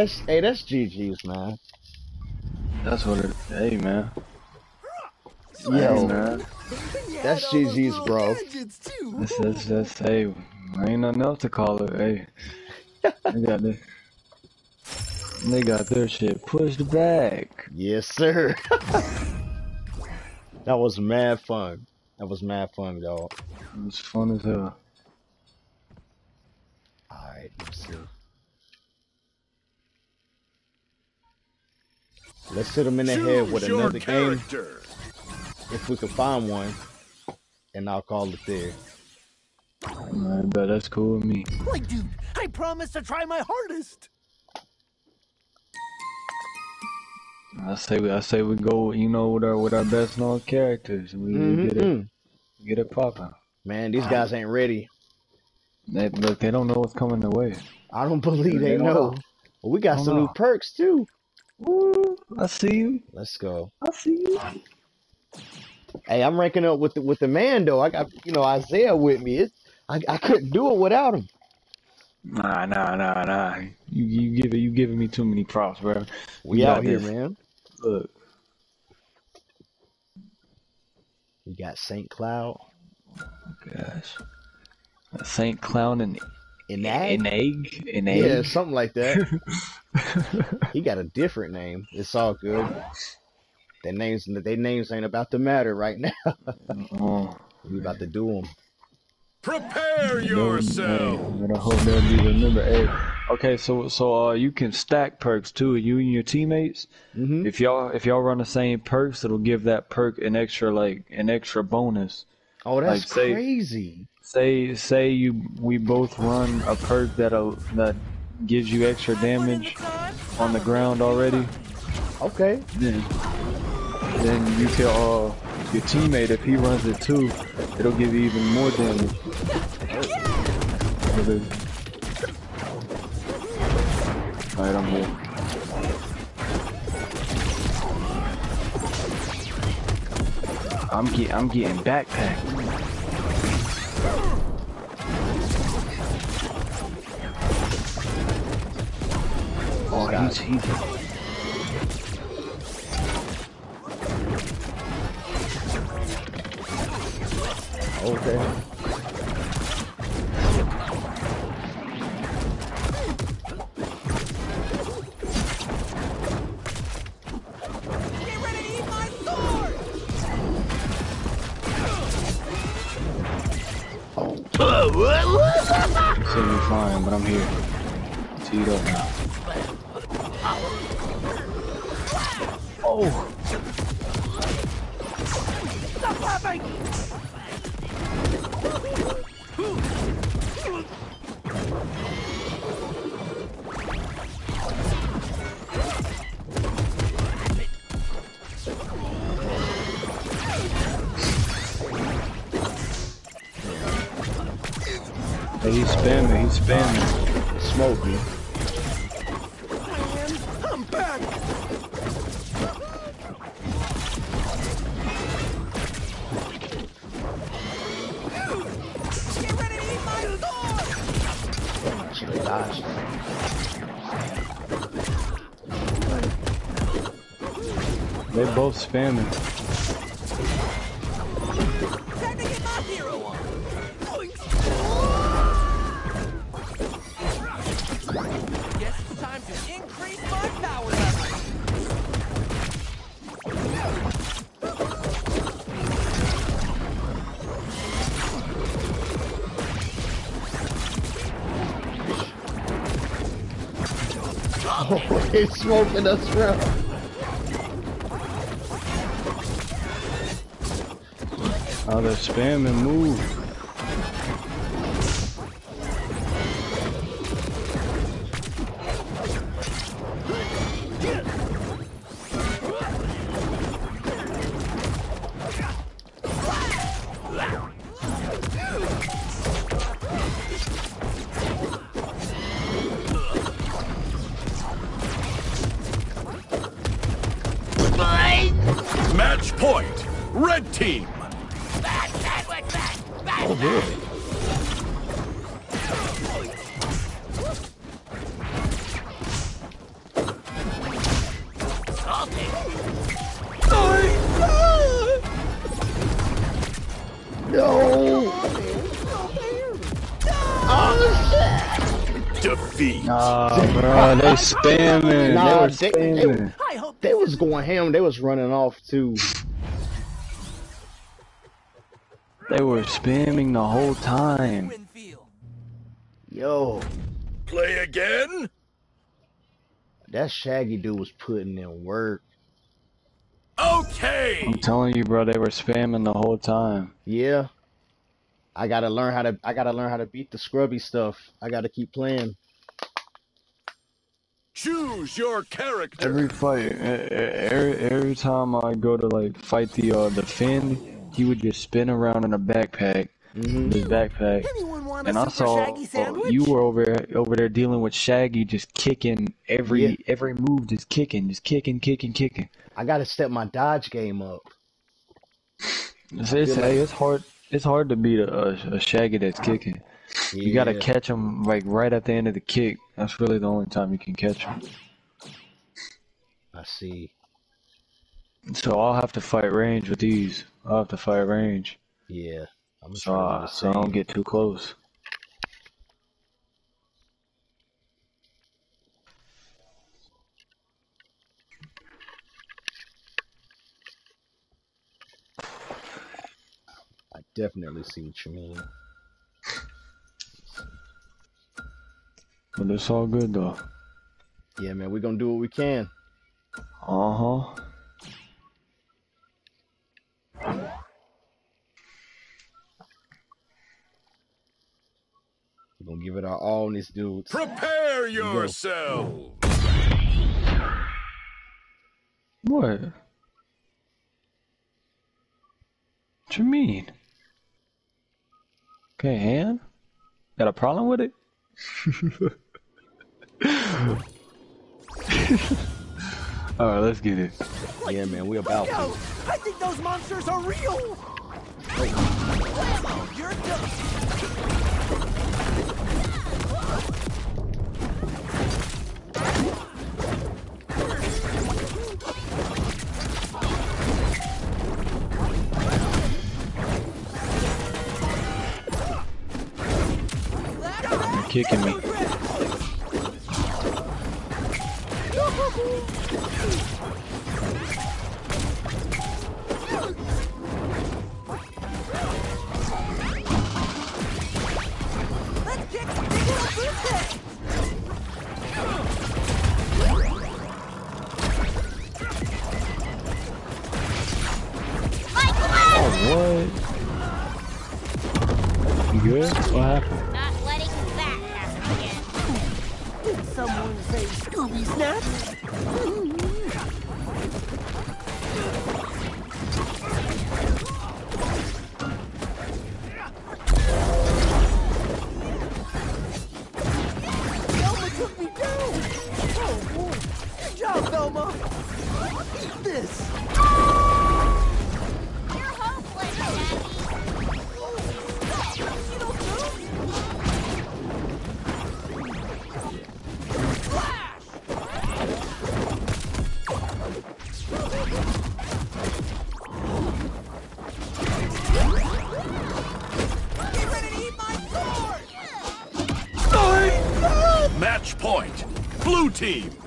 That's hey, that's GG's, man. That's what it. Hey man. Yo. Hey man. That's had all those GG's, bro. That's that's that's hey. Ain't nothing else to call it. Hey. They got this. They got their shit pushed back. Yes, sir. that was mad fun. That was mad fun, dog. It was fun as hell. Alright, let's see. Let's hit him in the head with Choose your another game character. if we can find one, and I'll call it there. I bet that's cool with me. Like, dude, I promised to try my hardest. I say we, I say we go, you know, with our with our best known characters. We get it Mm-hmm. get it popping. Man, these guys ain't ready. They, look, they don't know what's coming their way. I don't believe They they know. know. Well, we got don't some new perks too. Woo, I see you. Let's go. I see you. Hey, I'm ranking up with the with the man though. I got you know Izeiah with me. It's, I I couldn't do it without him. Nah, nah, nah, nah. You you give you giving me too many props, bro. We You got out here, this. man. Look, We got Saint Cloud oh, gosh, Saint Clown and and an egg, an Yeah, something like that. he got a different name. It's all good. Their names, their names ain't about to matter right now. Oh, we about to do them. Prepare Hey, yourself. but I hope they'll be remember. Hey, okay, so so uh, you can stack perks too. You and your teammates. hmm If y'all if y'all run the same perks, it'll give that perk an extra like an extra bonus. Oh, that's Like, say- crazy. Say say you we both run a perk that uh, that gives you extra damage on the ground already. Okay. Then then you can uh your teammate if he runs it too, it'll give you even more damage. Alright, I'm here. I'm get I'm getting backpacked. Oh, he's he's Okay. But I'm here. Teed up now. Hey, he's spamming, he's spamming. Smoky. I'm back! Get ready. They both spamming. Smoking us, bro. Oh, they're spamming, move. Spamming. Nah, they were they- they- spamming. I hope They was going ham. They was running off too. They were spamming the whole time. Yo, Play again. that Shaggy dude was putting in work. Okay. I'm telling you, bro, they were spamming the whole time. Yeah. I gotta learn how to. I gotta learn how to beat the scrubby stuff. I gotta keep playing. Choose your character. Every fight, every, every time I go to like fight the uh, the Finn, he would just spin around in a backpack, his backpack, want and I saw uh, you were over over there dealing with Shaggy, just kicking every Yeah. every move, just kicking, just kicking, kicking, kicking. I gotta step my dodge game up. It's, it's, hey, it's hard. It's hard to beat a, a, a Shaggy that's kicking. You gotta catch him like right at the end of the kick. That's really the only time you can catch him. I see. So I'll have to fight range with these. I'll have to fight range. Yeah. I'm So, uh, so I don't get too close. I definitely see what you mean. But it's all good though. Yeah, man, we're gonna do what we can. Uh huh. We're gonna give it our all in this dudes. Prepare yourself. What? What you mean? Okay, hand? Got a problem with it? Alright, let's get it. Yeah, man, we about Yo, to. I think those monsters are real. Whammo, you're done. Kicking me. Oh, my God. Team.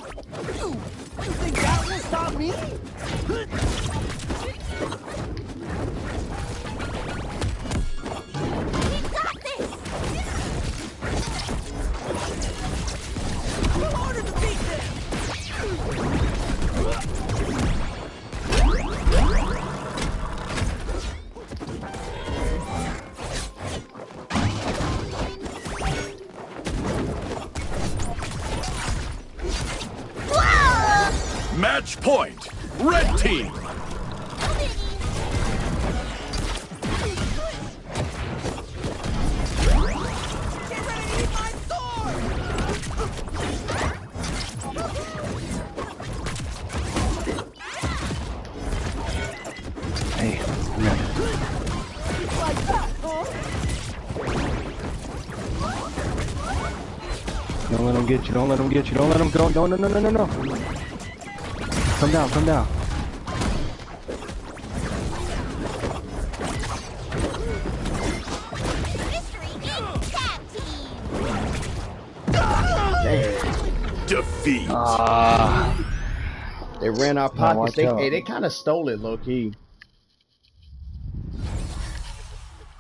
Don't let him get you. Don't let him go. No, no, no, no, no, no. Come down. Come down. Mystery Inc. Tag Team! Defeat. Ah. They ran our Now pockets. They, hey, they kind of stole it, low key.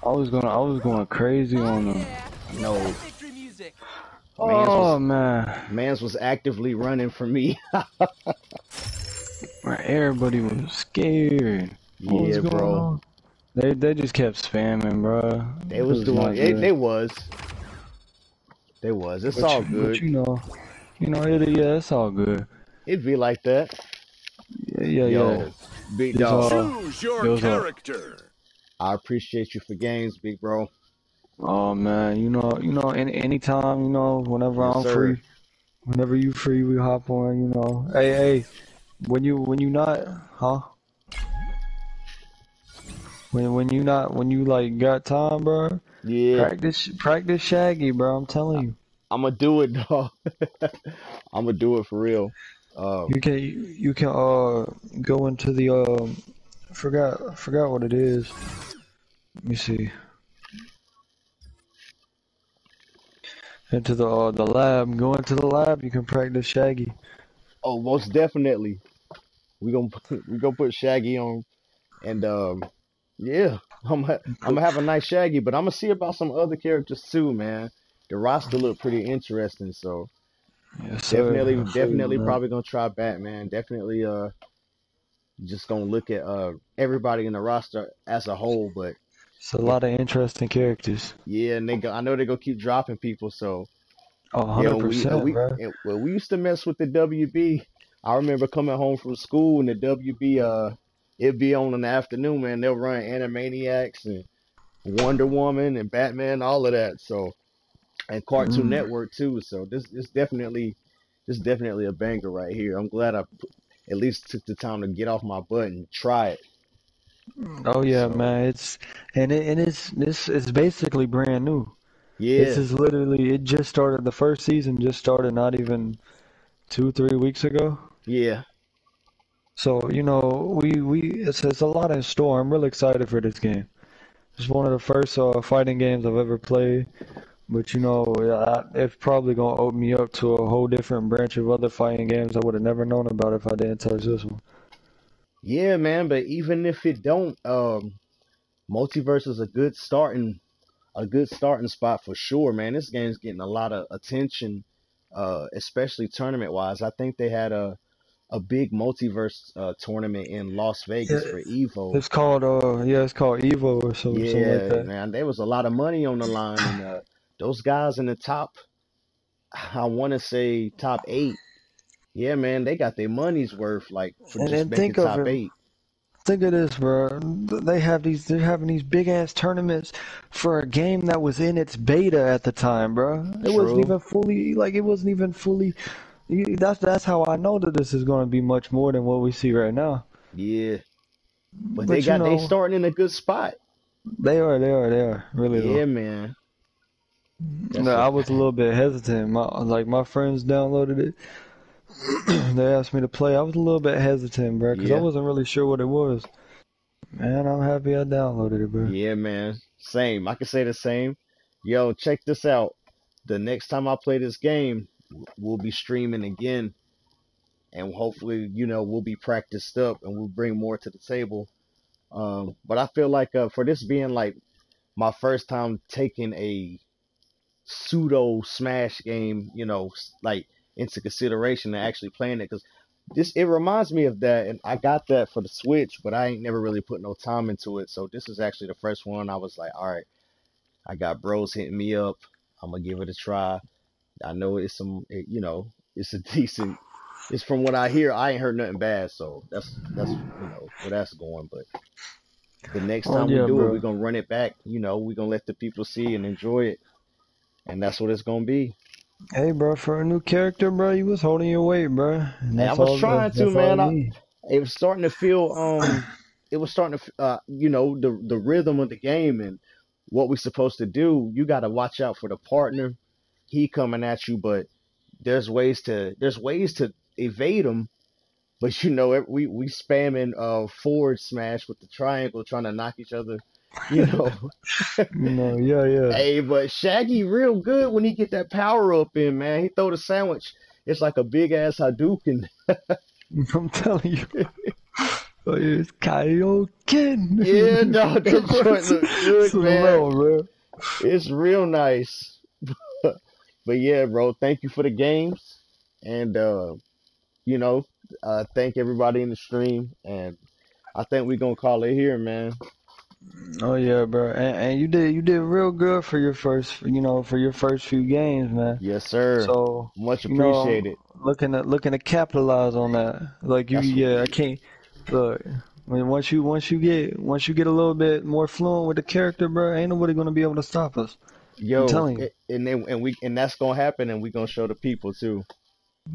I was going. I was going crazy on them. No, Victory music. Mans Oh was, man, Mans was actively running for me. Where everybody was scared. What was yeah, going bro. on? They they just kept spamming, bro. They was It doing. not They, they was. They was. It's But all you- good. But you know, You know, it, yeah, it's all good. It'd be like that. Yeah, yeah, Yo, yeah. big dog. Choose your Goes up. character. I appreciate you for games, big bro. Oh man, you know, you know, any anytime, you know, whenever Yes, I'm sir. free, whenever you free, we hop on. You know, hey, hey, when you when you not, huh? When when you not when you like got time, bro, Yeah, practice practice Shaggy, bro. I'm telling you, I'm gonna do it, dog. I'm gonna do it for real. Uh, you can you can uh go into the um forgot forgot what it is. Let me see. Into the uh, the lab. Go into the lab. You can practice Shaggy. oh, most definitely. We gonna put, we gonna put Shaggy on, and um, yeah, I'm gonna, I'm gonna have a nice Shaggy, but I'm gonna see about some other characters too, man. The roster look pretty interesting, so Yes, definitely, definitely, man. probably gonna try Batman. Definitely, uh, just gonna look at uh everybody in the roster as a whole, but It's a lot of interesting characters. yeah, and they go, I know they gonna keep dropping people, so. Oh, Yeah, 100 we, we, bro. and, well, we used to mess with the WB. I remember coming home from school and the WB, uh, it'd be on in the afternoon, man. They'll run Animaniacs and Wonder Woman and Batman, all of that. So, and Cartoon Mm. Network too. So this, this definitely, this is definitely a banger right here. I'm glad I put, at least took the time to get off my butt and try it. Oh yeah, So, man. It's and it, and it's this it's basically brand new. Yeah. This is literally it just started. The first season just started not even two three weeks ago. yeah, So you know we we it's it's a lot in store. I'm really excited for this game. It's one of the first uh, fighting games I've ever played. But you know, I, it's probably gonna open me up to a whole different branch of other fighting games I would have never known about if I didn't touch this one. Yeah, man. But even if it don't, um, Multiverse is a good starting a good starting spot for sure, man. This game's getting a lot of attention, uh, especially tournament wise. I think they had a a big multiverse uh, tournament in Las Vegas Yeah, for Evo. it's called uh yeah, it's called Evo or some, something like Yeah, that. man, there was a lot of money on the line, and uh, those guys in the top, I want to say top eight. Yeah, man, they got their money's worth, like for And just then making think of top it. eight. Think of this, bro. They have these. They're having these big ass tournaments for a game that was in its beta at the time, bro. It wasn't even fully like it wasn't even fully. That's that's how I know that this is going to be much more than what we see right now. Yeah, but But they got they know, starting in a good spot. they are, they are, they are really Yeah, though. man. That's No, I was a little bit hesitant. My like my friends downloaded it. They asked me to play. I was a little bit hesitant, bro, because I wasn't really sure what it was. Man, I'm happy I downloaded it, bro. Yeah, man. Same. I can say the same. Yo, check this out. The next time I play this game, we'll be streaming again, and hopefully, you know, we'll be practiced up and we'll bring more to the table. Um, but I feel like uh, for this being like my first time taking a pseudo Smash game, you know, like into consideration and actually playing it, because this it reminds me of that, and I got that for the Switch, but I ain't never really put no time into it. So this is actually the first one. I was like, all right, I got bros hitting me up. I'm gonna give it a try. I know it's some, it, you know, it's a decent. It's from what I hear. I ain't heard nothing bad, so that's that's you know where that's going. But the next Oh time we yeah, do it, we're gonna run it back. You know, we're gonna let the people see and enjoy it, and that's what it's gonna be. Hey, bro, for a new character, bro, you was holding your weight, bro, I was trying to, man. I I, it was starting to feel um it was starting to uh you know the the rhythm of the game and what we're supposed to do. You got to watch out for the partner. He coming at you but there's ways to there's ways to evade him but you know we we spamming uh forward smash with the triangle trying to knock each other you know know, yeah, yeah. hey but shaggy real good when he get that power up in man he throw the sandwich it's like a big ass hadouken I'm telling you, Oh, it's Kaioken. yeah dog that joint look good man. It's real nice. But yeah, bro, thank you for the games. And uh, you know, uh thank everybody in the stream and I think we're gonna call it here, man. Oh yeah, bro, and, and you did you did real good for your first, you know, for your first few games, man. Yes, sir. So Much you know, appreciated. looking to looking to capitalize on that. Like you, That's yeah, I can't look. I mean, once you once you get once you get a little bit more fluent with the character, bro, ain't nobody gonna be able to stop us. Yo, telling you. and then and we and that's gonna happen, and we gonna show the people too.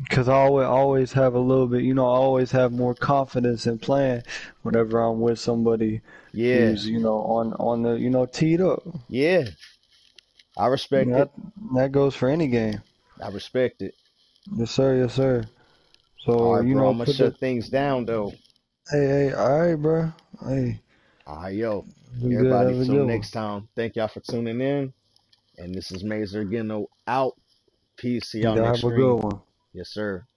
Cause I always always have a little bit, you know, I always have more confidence in playing whenever I'm with somebody Yeah, who's, you know, on on the, you know, teed up. yeah. I respect that it. that goes for any game. I respect it. Yes, sir. Yes, sir. So All right, you bro. know, I'm gonna shut the, things down though. hey, hey, all right, bro. Hey, All right, yo. Everybody, Have a till good one. next time. Thank y'all for tuning in. And this is Mazer Gino out. Peace. See y'all Y'all next have a good one. Yes, sir.